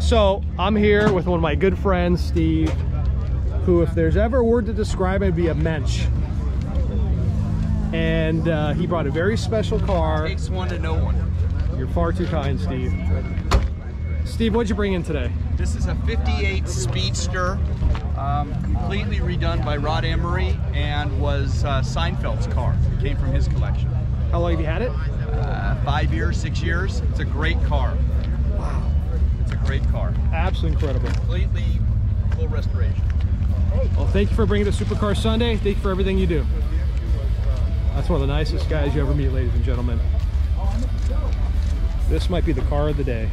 So I'm here with one of my good friends, Steve, who, if there's ever a word to describe it, would be a mensch. And uh, he brought a very special car. Takes one to know one. You're far too kind, Steve. Steve, what'd you bring in today? This is a 58 Speedster, um, completely redone by Rod Emory and was uh, Seinfeld's car. It came from his collection. How long have you had it? Uh, five years, six years. It's a great car. It's a great car. Absolutely incredible. Completely full restoration. Well, thank you for bringing the Supercar Sunday. Thank you for everything you do. That's one of the nicest guys you ever meet, ladies and gentlemen. This might be the car of the day.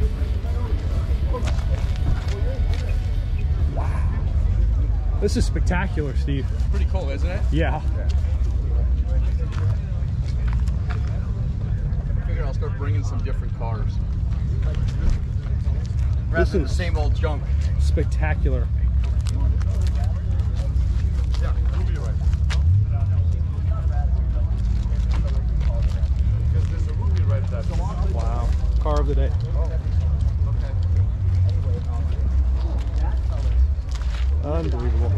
Wow. This is spectacular, Steve. Pretty cool, isn't it? Yeah. I figured I'll start bringing some different cars. This Rather than the same old junk. Spectacular. Wow. Car of the day. Unbelievable.